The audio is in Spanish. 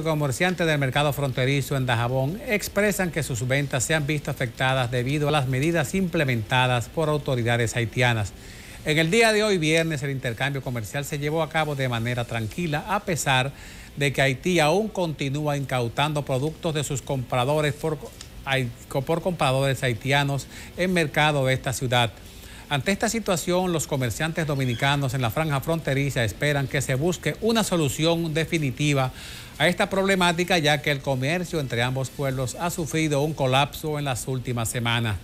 Comerciantes del mercado fronterizo en Dajabón expresan que sus ventas se han visto afectadas debido a las medidas implementadas por autoridades haitianas. En el día de hoy, viernes, el intercambio comercial se llevó a cabo de manera tranquila, a pesar de que Haití aún continúa incautando productos de sus compradores por, por compradores haitianos en mercado de esta ciudad. Ante esta situación, los comerciantes dominicanos en la franja fronteriza esperan que se busque una solución definitiva a esta problemática, ya que el comercio entre ambos pueblos ha sufrido un colapso en las últimas semanas.